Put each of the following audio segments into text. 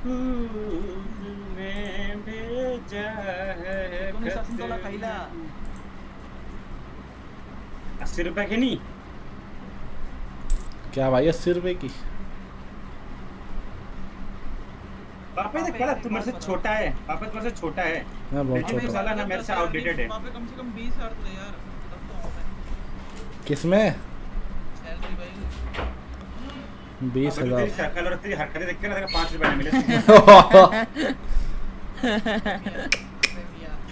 है अस्सी रुपए की नहीं क्या भाई अस्सी रुपए की पापा कह तू मेरे से छोटा है पापा तुम्हारे से छोटा है मैं बहुत छोटा साला ना मेरे से आउटडेटेड है वहाँ पे कम से कम 20 हज़ार तो यार किसमें बीस हज़ार। शक्ल और तेरी हरकतें देख के ना तेरे पाँच रुपए मिले।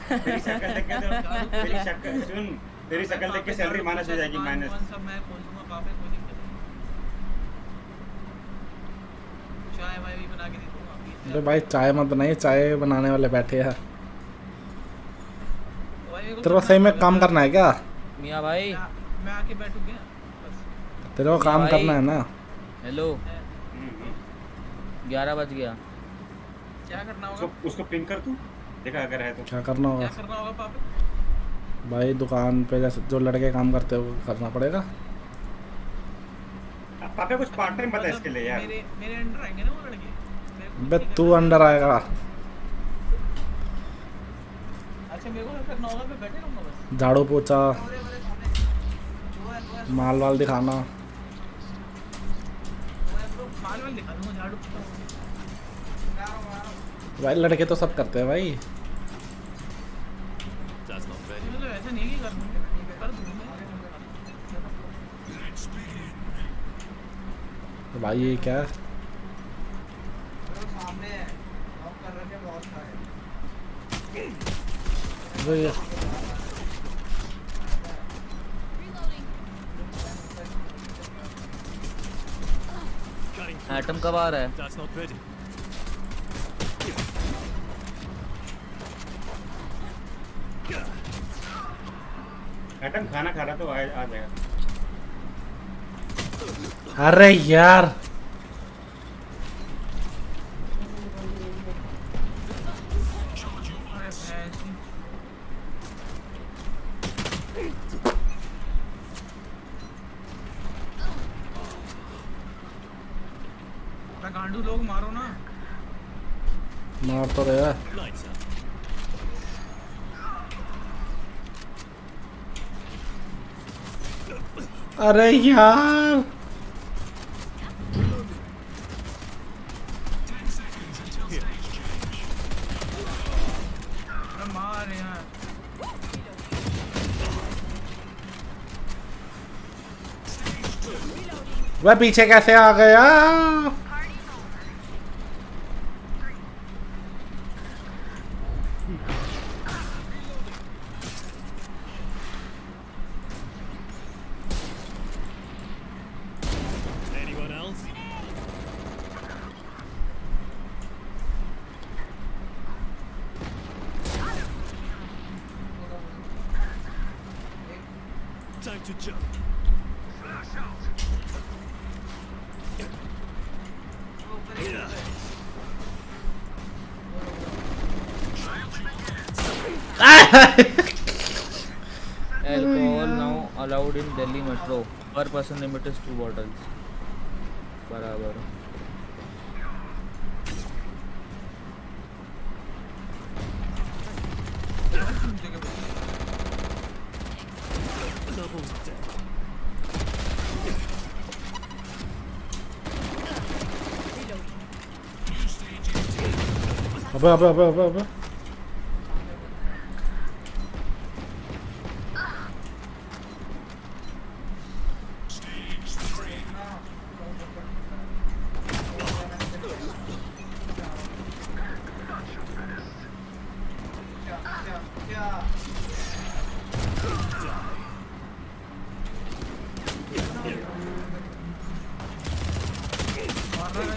तेरी शक्ल देख के तो तेरी शक्ल सुन तेरी शक्ल देख के सैलरी माइनस हो जाएगी माइनस। कौन सा मैं खोल दूँगा पापे कोई दिक्कत नहीं चाय मैं भी बना के दे दूँगा अरे भाई चाय मत बनाइए चाय बनाने वाले बैठे हैं। तेरे को सही में काम करना है क्या? मियाँ भाई। मैं आके बैठू क्या? तेरे को काम करना है ना? हेलो ग्यारह बज गया। क्या करना होगा? उसको उसको पिन कर तू। देखा अगर है तो। क्या करना होगा? क्या करना होगा पापे? भाई दुकान पे जैसे जो लड़के काम करते हैं वो करना पड़ेगा। पापा कुछ पार्ट टाइम बता इसके लिए यार। मेरे मेरे अंडर आएँगे ना वो लड़के? बे तू अंडर आएगा। अच्छा मेरे को करना होगा? मैं बैठे रहूँगा बस। झाड़ू पोछा माल वाल दिखाना माल वाल दिखा दूँगा झाड़ू पोछा। भाई लड़के तो सब करते हैं भाई। तो भाई ये क्या? है वो ये एटम कब आ रहा है. एटम खाना खा रहा तो आ, आ जाएगा। अरे यार अरे भैंस अरे गांडू लोग मारो ना मार तो रहा है Lights out. अरे यार अरे मार यार वह पीछे कैसे आ गया Alcohol now allowed in Delhi metro. Per person limit is two bottles. बराबर अबे अबे अबे अबे अबे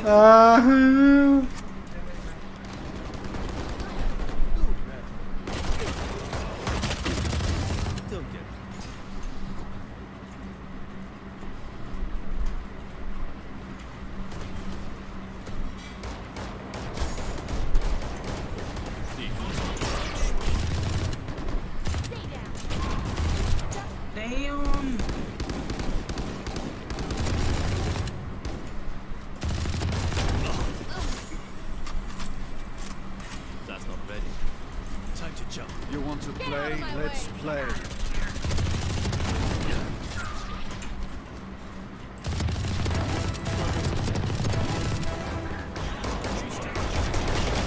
아.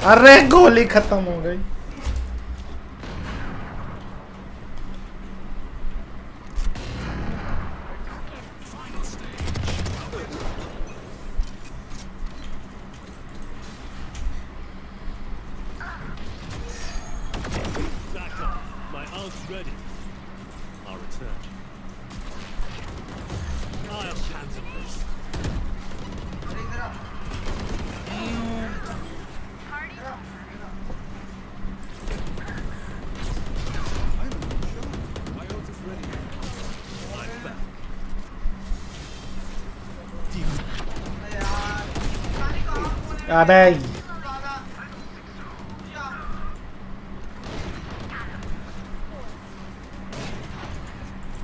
अरे गोली खत्म हो गई। अबे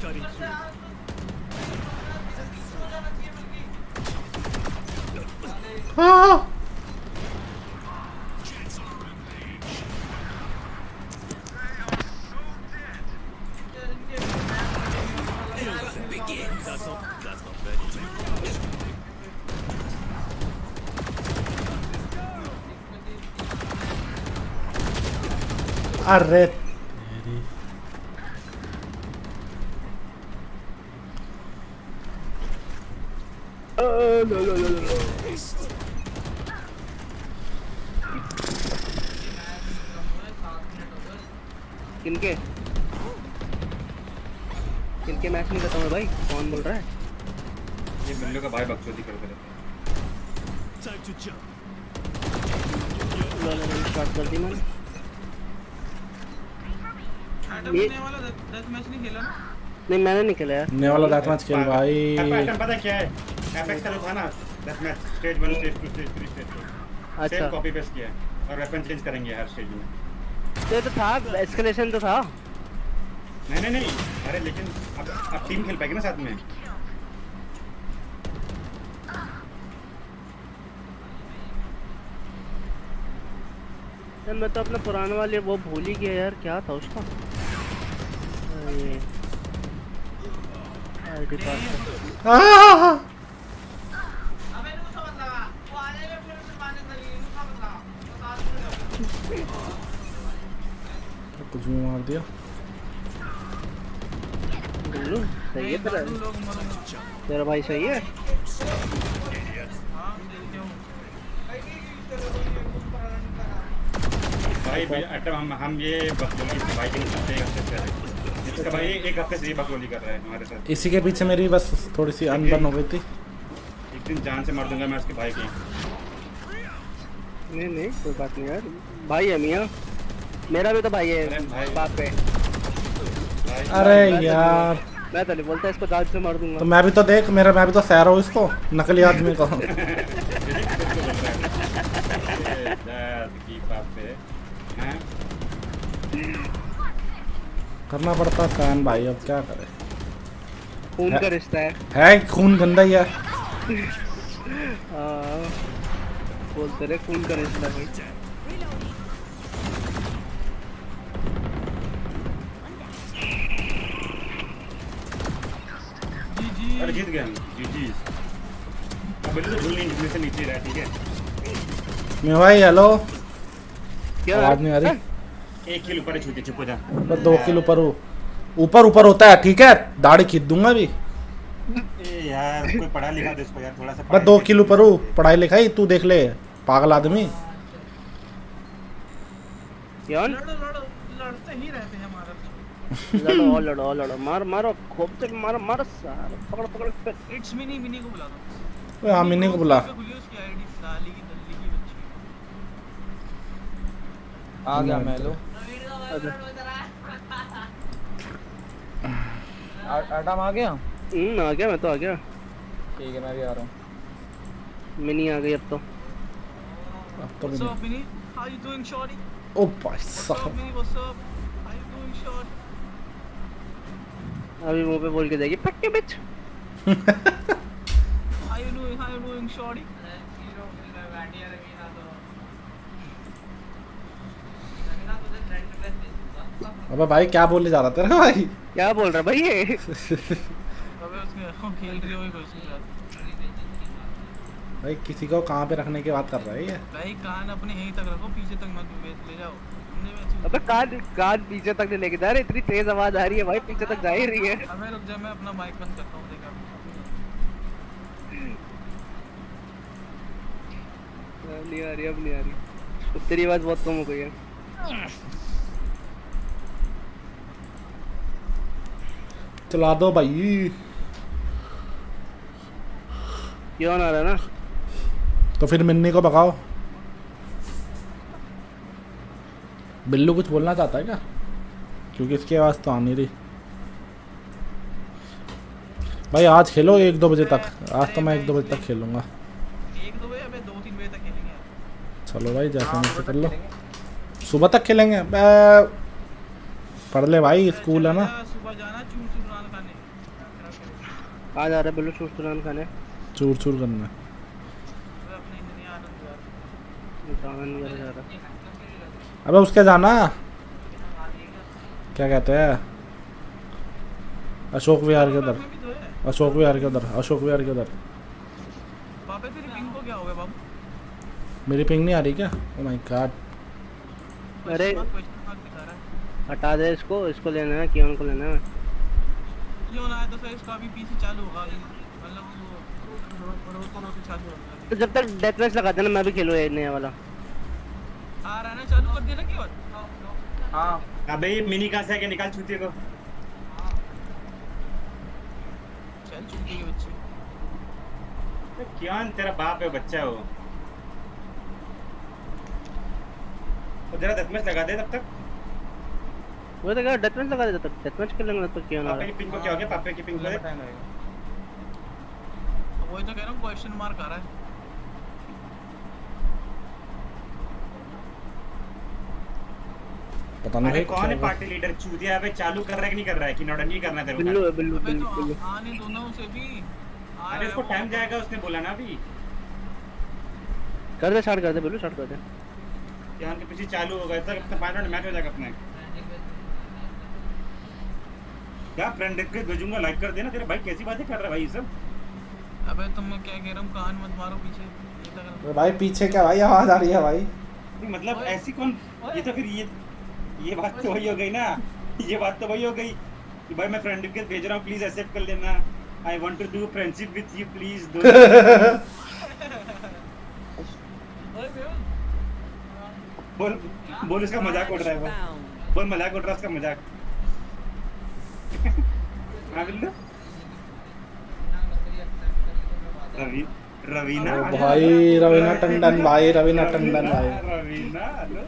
Cutting अरे किनके? किनके मैच नहीं है भाई? कौन बोल रहा है? ये बिल्लू का भाई बकचोदी करते रहते लो स्टार्ट कर दी मैंने एटम ये- ने वाला डेथ मैच नहीं नहीं मैंने नहीं खेला यार। ने वाला डेथ मैच खेल भाई। पैटर्न पता क्या है एपेक्स का था ना death match stage 1 stage 2 stage 3 stage 4 अच्छा। सेम कॉपी पेस्ट किया है और वेपन चेंज करेंगे हर स्टेज में। तो ये तो था एस्केलेशन तो था। नहीं नहीं नहीं। अरे लेकिन अब अब टीम खेल पाएगी ना साथ में? मैं तो अपना पुराना वाले वो भूल ही गया यार क्या था उसका? कुछ भी मार दिया सही है तेरा भाई सही है हाँ हो भाई हम हम ये बकचोदी इसके भाई के नहीं सकते एक हफ़्ते से ज़्यादा। इसका भाई एक हफ़्ते से ये बकचोदी कर रहा है हमारे साथ। इसी के पीछे मेरी बस थोड़ी सी अनबन हो गई थी। एक दिन जान से मार दूँगा मैं उसके भाई को। नहीं नहीं कोई बात नहीं यार। भाई है मियाँ। मेरा भी तो भाई है बाप पे अरे यार। मैं तो नहीं बोलता इसको दाद से मार दूँगा। तो मैं भी तो देख मेरा मैं भी तो सैर रहा हूँ इसको। नकली आदमी को ये दर्द की बात पे हैं करना पड़ता फ़ैन भाई अब क्या करे? खून का रिश्ता है। है खून गंदा ही है। हाँ, बोलते रहे खून का रिश्ता है भाई। जी जी अरे जीत गए जी जी। नहीं जिसमें से नीचे रहा ठीक है? मैं भाई हेलो क्या आवाज़ नहीं आ रही। हाँ, एक किलो ऊपर ही चुप हो जा बस दो किलो ऊपर हो ऊपर ऊपर होता है ठीक है? दाढ़ी खींच दूँगा भी। ए यार कोई पढ़ा लिखा दे इसको यार थोड़ा सा बस दो किलो ऊपर हो पढ़ाई लिखाई तू देख ले पागल आदमी। लड़ो लड़ते ही रहते हैं हमारा लड़ो और लड़ो लड़ो मार मारो खोप मारो मारो सार पकड़ पकड़। इट्स मिनी मिनी को बुला दो। ओए हाँ मिनी को बुला। आ गया मैं लो आटम आ गया? हम्म आ गया मैं तो आ गया। ठीक है मैं भी आ रहा हूँ। मिनी आ गई अब तो। अब तो Mini. Mini how you doing shorty ओ भाई साहब। Mini what's up how you doing shorty अभी मुँह पे बोल के जाएगी पक्के bitch how you doing how you doing shorty अबे भाई क्या बोलने जा रहा तेरा भाई? क्या बोल रहा भाई ये? अबे उसके आँखों खेल रही होगी कोई भाई किसी को कहाँ पे रखने की बात कर रहा है ये? भाई कान अपने यहीं तक रखो पीछे तक मत ले ले जाओ। अबे कान कान पीछे तक नहीं लेके जा रहे इतनी तेज आवाज़ आ रही है भाई पीछे तक जा ही रही है। अबे रुक जा मैं अपना माइक बंद करता हूँ देखा नहीं आ रही अब नहीं आ रही। तेरी आवाज़ बहुत कम हो गई है। चला दो भाई। क्यों आ रहा ना तो फिर मिन्नी को भगाओ। बिल्लू कुछ बोलना चाहता है क्या? क्योंकि इसकी आवाज़ तो आ नहीं रही। भाई आज खेलो एक दो बजे तक। आज तो मैं एक दो बजे तक खेलूँगा। एक दो बजे अबे दो तीन बजे तक खेलेंगे। चलो भाई जैसे मुझसे कर लो। सुबह तक खेलेंगे? पढ़ ले भाई स्कूल है ना? सुबह जाना आ जा रहा है बिल्लू सुस्तरान खाने। चूर चूर करना। अबे अपने इतनी आनंद यार दामन वगैरह जा रहा। है अबे उसके जाना। क्या कहते हैं? अशोक विहार के उधर। अशोक विहार के उधर अशोक विहार के उधर। पापा तेरी पिंग को क्या हो गया बाबू? मेरी पिंग नहीं आ रही क्या? ओ माय गॉड अरे हटा दे इसको इसको लेना है कियोन को लेना है। तो फिर इसका अभी पीसी चालू होगा मतलब वो तो रोज चालू होगा तो जब तक डेथ मैच लगा देना मैं भी खेलूँ नया वाला। आ रहा ना चालू कर देना क्यों हाँ। अबे ये मिनी कहाँ से आके निकाल चूतिए को। चल चुकी है बच्ची। अबे क्या तेरा बाप है बच्चा हो तो जरा दस लगा दे तब तक। वो तो क्या डेथ मैच लगा दे जब डेथ मैच खेलेंगे तब तक कियोन आ पापा की पिंग को क्या हो गया? पापा की पिंग को दे। टाइम लगेगा वही तो कह रहा हूँ क्वेश्चन मार्क आ रहा है। पता नहीं अरे कौन है पार्टी लीडर चूतिया अबे चालू कर रहा है कि नहीं कर रहा है? कि नौटंकी करना तेरे को? बिल्लू अबे बिल्लू तो बिल्लू आने दोनों से भी अरे उसको टाइम जाएगा उसने बोला ना अभी। कर दे स्टार्ट कर दे बिल्लू स्टार्ट कर दे। ध्यान के पीछे चालू होगा तब अपना पाँच मिनट मैच हो जाएगा अपने। क्या फ्रेंड रिक्वेस्ट भेजूँगा लाइक कर देना तेरा भाई कैसी बातें कर रहा है भाई ये सब? अबे तुम मैं क्या कह रहा हूँ कान मत मारो पीछे अरे भाई पीछे क्या भाई आवाज़ आ रही है भाई। नहीं, मतलब ऐसी कौन ये तो फिर ये ये बात तो वही हो गई ना। ये बात तो वही हो गई कि भाई मैं फ्रेंड रिक्वेस्ट भेज रहा हूँ प्लीज़ एक्सेप्ट कर लेना। I want to do friendship with you please दो बोल बोल उसका मज़ाक उड़ रहा है वो। बोल मज़ाक उड़ रहा है उसका मज़ाक। रवि रवीना? भाई रवीना टंडन भाई रवीना टंडन भाई। रवीना हेलो।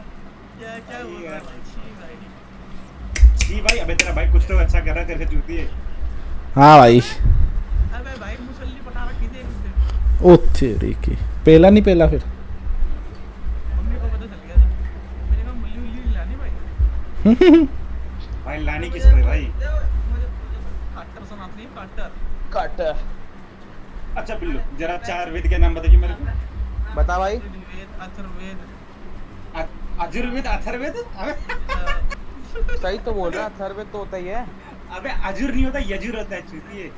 क्या क्या हुआ? भाई भाई। जी भाई अबे तेरा भाई कुछ तो अच्छा कर रहा है तेरे है। हाँ भाई। अबे भाई मुसल्ली पटा रखी थी ओ तेरी की। पेला नहीं पेला फिर? मम्मी को पता चल गया था। मैंने कहा मुल्ली मुल्ली लानी भाई। भाई लानी किसको है भाई? है अच्छा बिल्लू जरा चार वेद के नाम बताइए मेरे को। बता भाई। वेद अजुर्वेद अथर्वेद सही तो बोल रहा अथर्वेद तो होता ही है। अबे अजुर नहीं होता यजुर होता है चूती है।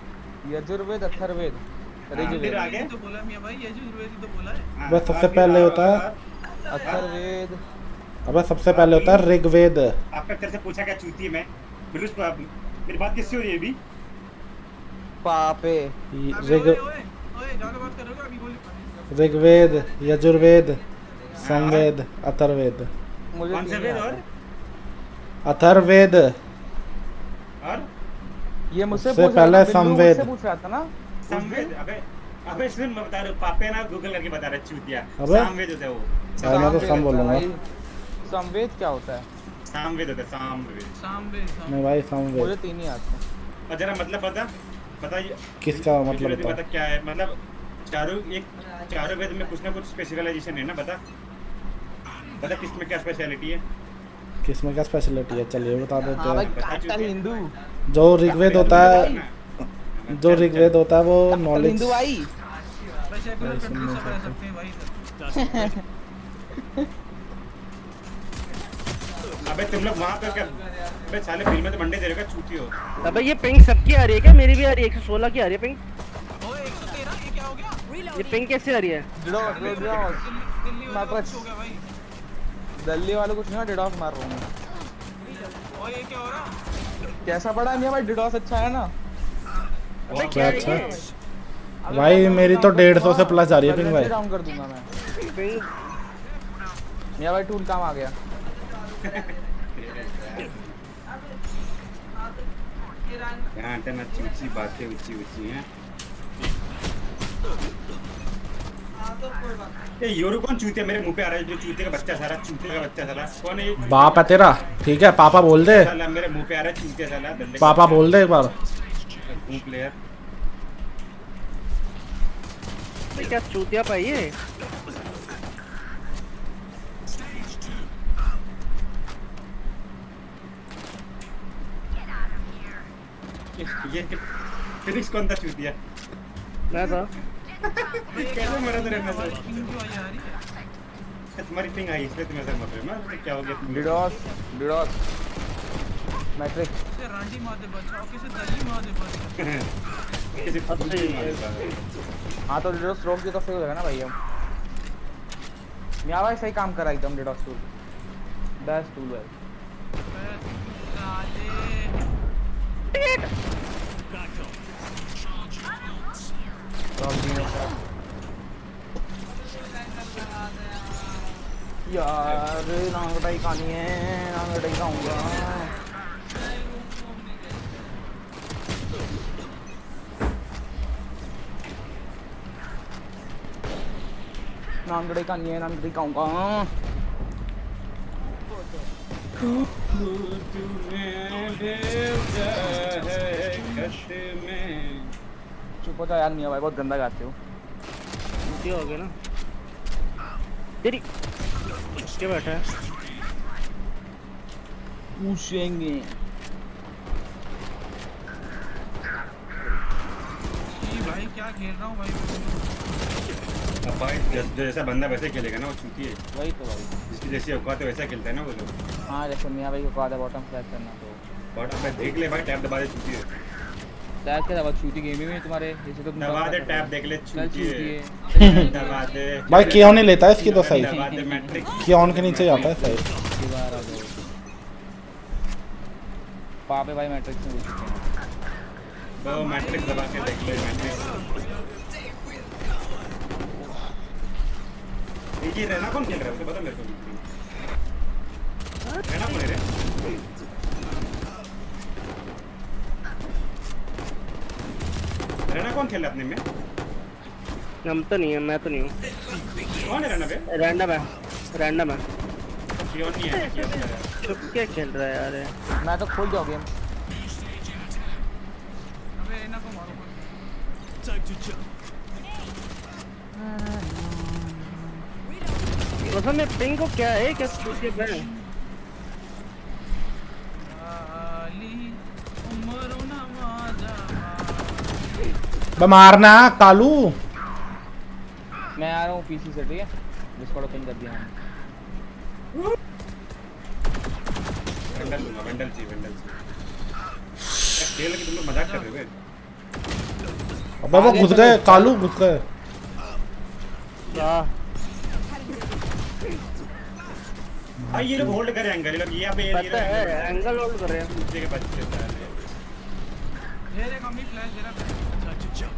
यजुर्वेद अथर्वेद फिर ऋग्वेद। आगे। तो बोला मियाँ भाई यजुर्वेद तो बोला है। हाँ, बस सबसे पहले होता है अथर्वेद अबे सबसे पहले होता है ऋग्वेद। आपका तेरे से पूछा क्या चूती है मैं? पर- मेरी बात किससे हो रही है अभी? पापे। ऋग्वेद यजुर्वेद संवेद अथर्वेद। मुझे कौन से तीन वेद याद और? है। अथर्वेद। और? ये मुझसे पहले संवेद। पूछ रहा था ना। सामवेद अबे अबे सुन मैं बता रहा हूँ पापे ना गूगल करके बता रहा चूतिया सामवेद होता है वो। मैं तो सम बोलूँगा भाई। संवेद क्या होता है? सामवेद होता है सामवेद। सामवेद नहीं सामवेद। भाई मुझे तीन ही थे और जरा मतलब बता। बताइए किसका मतलब बता क्या है? मतलब चारों एक चारों वेद में कुछ ना कुछ स्पेशलाइजेशन है ना बता बता किसमें क्या स्पेशलिटी है? किसमें क्या स्पेशलिटी है? चलिए बता देते हाँ। हैं हिंदू। जो ऋग्वेद होता है जो ऋग्वेद होता है वो नॉलेज हिंदू हैं। अबे तुम लोग वहाँ पे क्या अबे साले फ़िल्म में तो मंडे दे रहे चूती हो। अबे ये पिंग सबकी आ रही है क्या? मेरी भी आ रही है 116 की आ रही है पिंग ओए 113 ये क्या हो गया ये पिंग कैसे आ रही है? डिडॉस दिल्ली डिडॉस दिल्ली मैं वाला कुछ- कुछ हो गया भाई दिल्ली वाले कुछ नहीं डिडॉस मार रहा हूँ। मैं। ओए ये क्या हो रहा कैसा पड़ा नहीं भाई डिडॉस अच्छा है ना? अबे क्या अच्छा। भाई मेरी तो 150 से प्लस जा रही है पिंग भाई। डाउन कर दूँगा मैं। पिंग मेरा भाई टूल काम आ गया। यहाँ पे ना बातें ऊँची ऊँची हैं। हाँ तो ये योरू कौन चूतिया मेरे मुँह पे आ रहा है जो चूते का बच्चा सारा चूते का बच्चा साला। कौन है ये? बाप है तेरा। ठीक है पापा बोल दे। साला मेरे मुँह पे आ रहा है चूतिया साला पापा बोल दे एक बार। प्लेयर ये क्या चूतिया पाई है? ये फिनिक्स कौन था चूतिया मैं था। कैसे मरा तेरे में से पिंग क्यों आई आ रही है तुम्हारी पिंग आई इसलिए तुम ऐसा मर रहे मैं क्या हो गया? डिडॉस डिडॉस। मैट्रिक। किसे रांडी मार दे बचाओ किसे दली मार दे बचाओ किसी को सही मारे हाँ तो डिडॉस रोक दिया तो सही हो जाएगा ना भाई हम मियाँ भाई सही काम करा एकदम डिडॉस टूल बेस्ट टूल है। साले रोक दिया यार नांगटाई खानी है नांगटाई खाऊँगा। नांगटाई खानी है नांगटाई खाऊँगा। चुप हो जा यार मियाँ भाई बहुत गंदा गाते हो। चूतिया हो गया ना। तेरी क्या बैठा है। पूछेंगे। भाई क्या खेल रहा हूँ भाई? जैस- जो जैसा बंदा वैसे खेलेगा ना वो चूती है। वही तो भाई। जिसकी जैसी औकात है वैसा खेलता है ना वो लोग। हाँ जैसे मियाँ भाई को कहा था बॉटम फ्लैश करना तो। बट अब देख ले भाई टैप दबा दे चूती है। फ्लैश के बाद शूटिंग गेमिंग में तुम्हारे जैसे तो दबा दे टैप देख ले चूती चूती है। है। दबा दे। भाई क्यों नहीं लेता है इसकी तो सही दबा दे मैट्रिक क्यों के नीचे जाता है सही दीवार आ गई पापे भाई मैट्रिक्स में घुस चुके हैं। वो मैट्रिक दबा के देख ले मैट्रिक रहना कौन खेल रहा है को रहना रहना अपने में हम तो नहीं है मैं तो नहीं हूँ कौन है रहना बे रैंडम है रैंडम है क्यों नहीं है चुप क्या खेल रहा है यार मैं तो खोल जाओ अबे को मारो. कसम में पिंग को क्या है? क्या चूतिया है? आली उमर मारना कालू। मैं आ रहा हूँ पीसी से ठीक है? डिस्कॉर्ड ओपन कर दिया वेंडल लूँगा वेंडल चाहिए वेंडल चाहिए खेल के तुम लोग मज़ाक कर रहे हो अबे वो घुस गए कालू घुस गए। क्या भाई ये लोग होल्ड करे एंगल ये लोग ये पे पता है। एंगल होल्ड कर रहे हैं। दूसरे के ये रे कमी फ्लैश jump.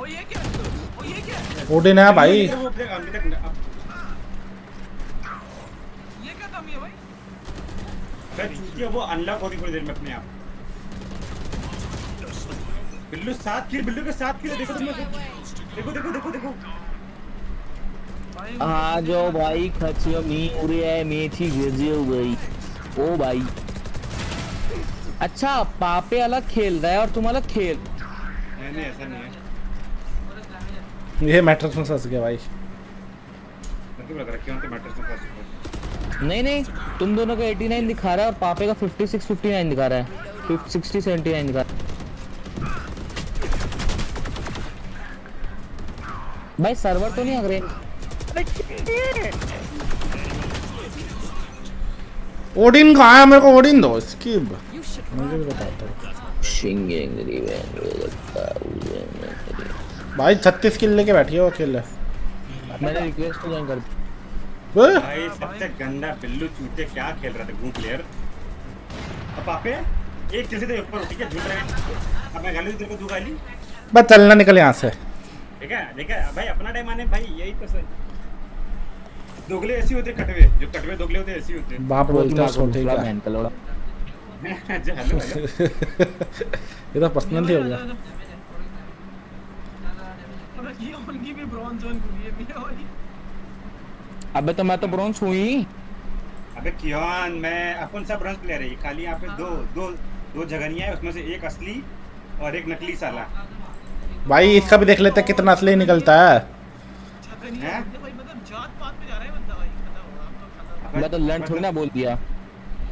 ओ ये क्या? ओ ये क्या? ओडिन है भाई। ये है भाई? मैं चूतिया वो अनलॉक होगी थोड़ी देर में अपने आप। बिल्लू सात किल बिल्लू के सात किल देखो तुम देखो देखो देखो देखो। भाई आ जाओ भाई खचियो मी उड़े है मेथी हो गई। ओ भाई। अच्छा पापे अलग खेल रहा है और तुम अलग खेल। नहीं नहीं ऐसा नहीं है। ये मैट्रिक्स में फंस गया भाई। नहीं नहीं तुम दोनों का 89 दिखा रहा है और पापे का 56 59 दिखा रहा है। 60 79 दिखा रहा है। भाई सर्वर तो नहीं अग्रे। ओडिन कहाँ है? मेरे को ओडिन दो स्किप मुझे भी बताता हूँ। भाई छत्तीस किल लेके बैठी है वो अकेले मैंने रिक्वेस्ट तो ज्वाइन कर दी भाई सबसे गंदा बिल्लू चूते क्या खेल रहा था ग्रुप प्लेयर अब पापे एक चीज़ से ऊपर ठीक है झूठ रहे हैं? अब मैं गाली तेरे को दू गाली बस चलना निकल यहाँ से। ठीक है भाई अपना टाइम आने भाई यही तो सही। दोगले ऐसे होते कटवे। जो कटवे दोगले होते ऐसे होते। बाप बोलते हैं ठीक है। बहन का लोड़ा जो हेलो हेलो ये तो पर्सनली हो है भाई अबे तो मैं तो ब्रॉन्ज हुई अबे कियान मैं अपन सब ब्रॉन्ज प्लेयर है। खाली यहाँ पे दो दो दो जगनियाँ है उसमें से एक असली और एक नकली साला। भाई इसका भी देख लेते हैं कितना असली निकलता है। छतरी हैं? भाई मतलब जात पात पे जा रहा है बंदा भाई पता होगा आपको खतरनाक मैं तो लंड थोड़ी ना बोल दिया।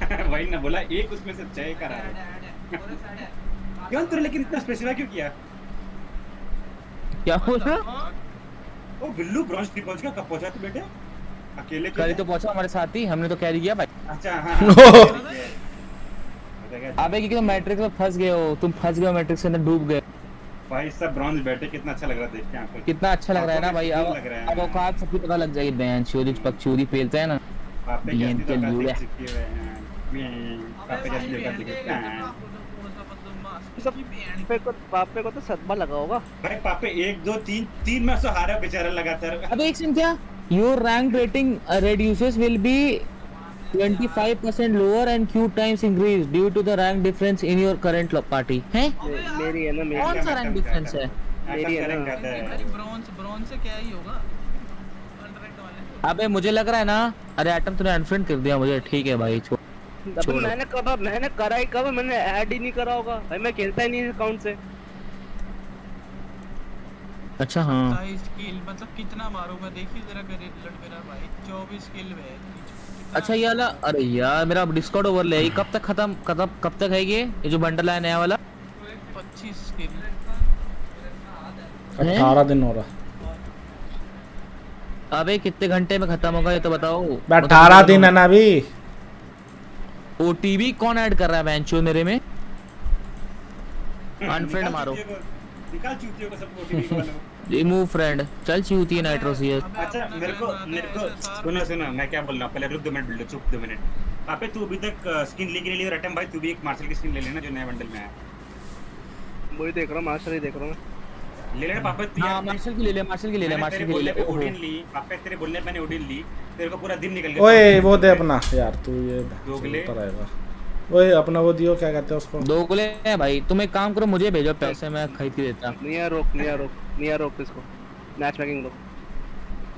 वही ना बोला एक उसमें से चय करा है कियान तूने लेकिन इतना स्पेसिफाई क्यों किया? क्या बोल? रहा ओ बिल्लू ब्रॉन्ज ट्री पहुँच गया? कब पहुँचा तू बेटे? अकेले कल ही तो पहुँचा हमारे साथ ही हमने तो कैरी किया भाई। अच्छा हाँ हाँ। अबे क्योंकि तुम मैट्रिक्स में फंस गए हो तुम फंस गए हो मैट्रिक्स के अंदर डूब गए भाई सब ब्रॉन्ज बैठे कितना अच्छा लग रहा है देख के कितना अच्छा लग रहा है ना भाई अब लग अब औकात सबकी पता लग जाएगी बहन चोरी पक्षी पेलते हैं ना। पापे हैं। मैं को पापे को तो सदमा लगा होगा भाई पापे एक दो तीन तीन मैच तो हारा बेचारा लगातार। अबे एक सेकंड क्या? Your rank rating reduces will be 25% lower and queue times increase due to the rank difference in your current party. हैं मेरी है ना मेरी कौन सा रैंक डिफरेंस है? मेरी है ना। ब्रॉन्ज ब्रॉन्ज से क्या ही होगा? अबे मुझे लग रहा है ना अरे एटम तूने अनफ्रेंड कर दिया मुझे ठीक है भाई छोड़। अबे मैंने कब मैंने करा ही कब मैंने ऐड ही नहीं करा होगा। भाई मैं खेलता ही नहीं अकाउंट से। अच्छा हाँ। साइज़ स्किल मतलब कितना मारूँगा देखिए जरा ग्रेड मेरा भाई 24 स्किल में है। अच्छा ये वाला अरे यार मेरा डिस्कॉर्ड ओवरले है ये कब तक खत्म कब कब तक है ये? ये जो बंडल आया नया वाला? 25 स्किल अठारह दिन हो रहा अबे कितने घंटे में खत्म होगा ये तो बताओ। अठारह दिन है ना अभी। ओटीवी कौन ऐड कर रहा है बेंचो मेरे में? अनफ्रेंड मारो। निकाल चूतियों को सबको टीवी वालों रिमूव फ्रेंड चल चूती है नाइट्रोसियस अच्छा मेरे को मेरे को सुनो सुनो मैं क्या बोल रहा हूँ? पहले रुक दो मिनट बिल्डो चुप दो मिनट। पापे तू अभी तक स्किन लेके नहीं लिया रटम भाई तू भी एक मार्शल की स्किन ले लेना जो नया बंडल में आया। वही देख रहा हूँ मास्टर ही देख रहा हूँ ले लेना पापा तू हाँ यार- मार्शल की ले ले मार्शल की ले ले मार्शल की ले ले। ओडिन ली पापा तेरे बोलने पे मैंने ओडिन ली। तेरे को पूरा दिन निकल गया। ओए वो दे अपना। यार तू ये दोगले। चलता रहेगा ओए अपना वो दियो क्या कहते हैं उसको? दो गुले हैं भाई। तुम एक काम करो मुझे भेजो पैसे मैं खरीद के देता। निया रोक निया रोक। निया रोक इसको मैच मेकिंग रोक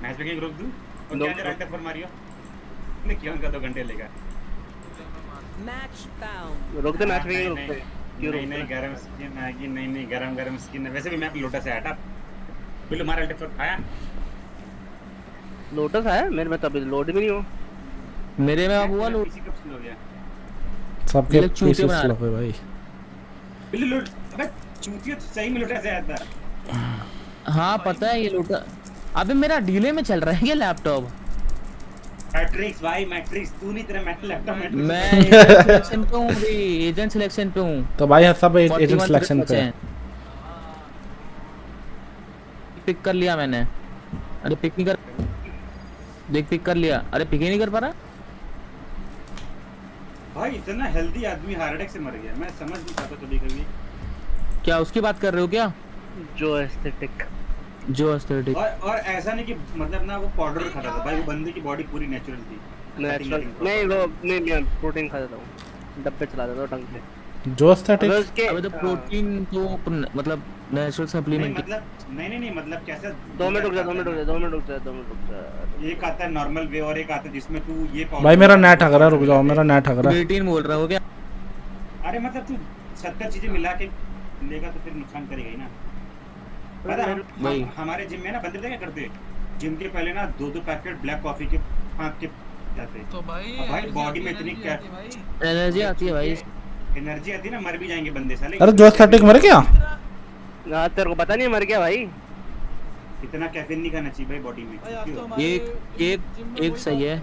मैच मेकिंग रोक दूँ और क्या जरा अंदर पर मारियो ने क्यों का दो घंटे लेगा? Match found. रोक दे मैच नहीं, मेकिंग रोक दे क्यों नहीं रोक नहीं गरम स्किन आ गई नहीं नहीं गरम गरम स्किन है। वैसे भी मैं लोटा से हटा बिल्लू मारा अल्टे खाया लोटस है मेरे में तब लोड भी नहीं हो मेरे में अब हुआ लूट पीसी कब स्लो गया। सबके पीसेस पे भाई। बिल्लू लूट। अबे चूतिया तो सही में लोटा से आया था। हाँ पता है ये लूटा अबे मेरा डीले में चल रहा है ये लैपटॉप? मैट्रिक्स भाई मैट्रिक्स। तू नहीं तेरा मैट लैपटॉप मैट्रिक्स मैं सिलेक्शन पे हूँ अभी एजेंट सिलेक्शन पे हूँ। तो भाई सब एजेंट सिलेक्शन पे है। पिक कर लिया मैंने। अरे पिक नहीं कर देख पिक कर लिया। अरे पिक ही नहीं कर पा रहा? भाई इतना हेल्दी आदमी हार्ट अटैक से मर गया। मैं समझ नहीं पाता कभी कभी क्या उसकी बात कर रहे हो क्या? जो एस्थेटिक जो एस्थेटिक और और ऐसा नहीं कि मतलब ना वो पाउडर खाता था भाई वो बंदे की बॉडी पूरी नेचुरल थी। नेचुरल नहीं वो नहीं मैं प्रोटीन खा देता हूँ। डब्बे चला देता हूँ ढंग से। जो अबे एस्थेटिक उसके अबे तो प्रोटीन तो मतलब नेचुरल सप्लीमेंट मतलब नहीं नहीं नहीं मतलब कैसा दो मिनट रुक जा दो मिनट रुक जा दो मिनट रुक जा दो मिनट रुक जा। एक आता है नॉर्मल वे और एक आता है जिसमें तू ये powder- भाई मेरा नेट हग रहा है रुक जाओ मेरा नेट हग रहा है प्रोटीन बोल रहा हो क्या? अरे मतलब तू सत्तर चीज़ें मिला के लेगा तो फिर नुकसान करेगा ही ना। पता है, हम- हम- हमारे जिम में ना बंदे क्या करते जिम के पहले ना दो दो पैकेट ब्लैक कॉफ़ी के फाँक के जाते तो भाई भाई body में इतनी क्या- है एनर्जी आती है भाई। एनर्जी आती है ना मर भी जाएँगे बंदे साले। अरे जो एस्थेटिक मर गया? हाँ तेरे को पता नहीं मर गया भाई। इतना कैफीन नहीं खाना चाहिए भाई बॉडी में तो एक एक एक सही है।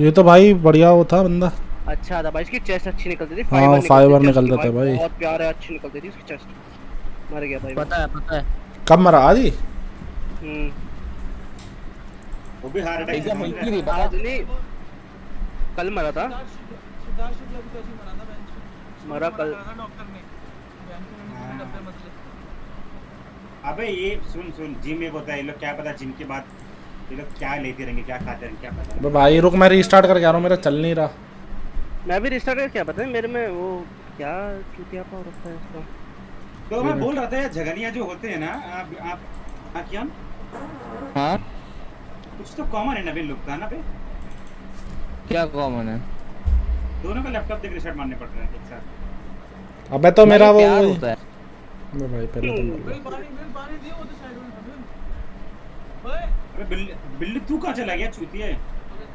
ये तो भाई बढ़िया वो था बंदा। अच्छा था भाई इसकी चेस्ट अच्छी निकलती थी हाँ, फाइबर फाइबर निकलते थे भाई। बहुत प्यारे अच्छी निकलती थी इसकी चेस्ट मर गया भाई पता है पता है। कब मरा आज ही हम्म। वो भी हार्ट अटैक एकदम थी मर आज नहीं कल मरा था सिद्धार्थ शुक्ला- भी कैसे मरा था। बेंच मरा कल। डॉक्टर ने हाँ। में गया। अबे ये सुन सुन जिम एक होता है ये लोग क्या पता जिम के बाद ये लोग क्या लेते रहेंगे क्या खाते रहेंगे क्या पता अबे भाई रुक मैं रीस्टार्ट करके आ रहा हूँ मेरा चल नहीं रहा। मैं भी रिस्टार्ट कर क्या पता है मेरे में वो क्या चूतिया पा रखा है इसका। तो मैं बोल रहा था यार झगड़ियाँ जो होते हैं ना आप आप हाँ क्या हाँ? कुछ तो कॉमन है ना बे लोग का ना बे क्या कॉमन है? दोनों का लैपटॉप देख रिसेट मारने पड़ रहे हैं एक साथ। अबे तो मेरा वो होता है? अबे भाई पहले तो बिल। पानी बिल पानी दियो वो तो साइड में बिल ओए। अबे बिल्ली बिल्ली तू कहाँ चला गया चूतिया है?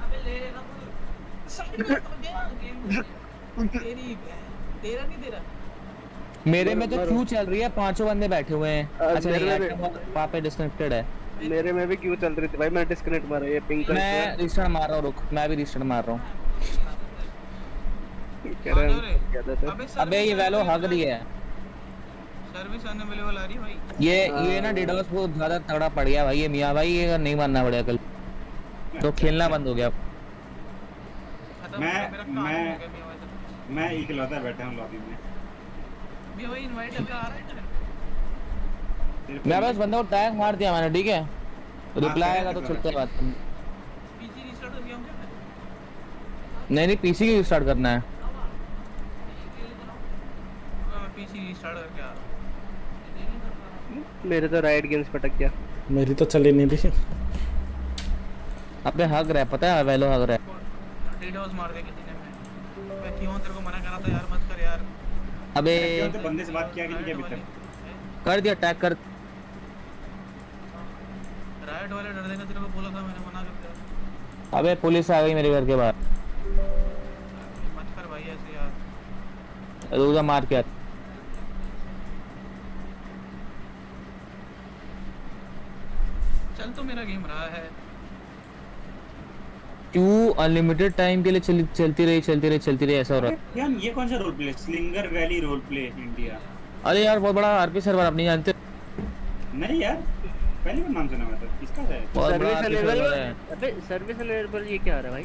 अबे ले ना तू साइड में तो गया गेम तेरी तेरा नहीं तेरा। मेरे में तो क्यों चल रही है? पाँचों बंदे बैठे हुए हैं। अच्छा मेरे नहीं में आइटम पे डिस्कनेक्टेड है। मेरे में भी क्यों चल रही थी? भाई मैं डिस्कनेक्ट मारा ये पिंक मैं रिस्टार्ट मार रहा हूँ रुक। मैं भी रिस्टार्ट मार रहा हूँ। है अबे ये वैलो हग रही है। सर्विस अनअवेलेबल आ रही भाई। ये ये ना डिडोस बहुत ज़्यादा तगड़ा पड़ गया भाई ये मियाँ भाई ये नहीं मानना पड़ेगा कल। तो खेलना बंद हो गया। मैं- हो मैं- हो मैं इकलौता बैठा हूँ लॉबी में। इनवाइट आ रहा है मैं बस बंदे को टैग मार दिया मैंने ठीक है? रिप्लाई हाँ, आएगा तो चलते बात पीजी रिस्टार्ट हो गया क्या नहीं नहीं पीसी की स्टार्ट करना है। पीसी रिस्टार्ट करके आ रहा मेरे तो राइट गेम्स पटक गया। मेरी तो चली नहीं रही अबे हग रहा है पता है वैलो हग रहा है। हूँ डीडोस मार दिया किसी ने। मैं मैं क्यों तेरे को मना करा था? यार मत कर यार। अबे। तो बंदे से बात किया कि नहीं किया अभी तक? कर दिया टैग कर। राइट वाले डर देगा तेरे को बोला था मैंने मना कर दिया। अबे पुलिस आ गई मेरे घर के बाहर। मत कर भाई ऐसे यार। रूजा मार के चल तो मेरा गेम रहा है। क्यों अनलिमिटेड टाइम के लिए चल, चलती रही चलती रही चलती रही ऐसा हो रहा है। यार ये कौन सा role play slinger valley role play India अरे यार बहुत बड़ा आरपी सर्वर आप नहीं जानते? नहीं यार पहले बार नाम सुना मैं तो। किसका है? सर्विस अवेलेबल है। अबे सर्विस अवेलेबल ये क्या आ रहा है भाई?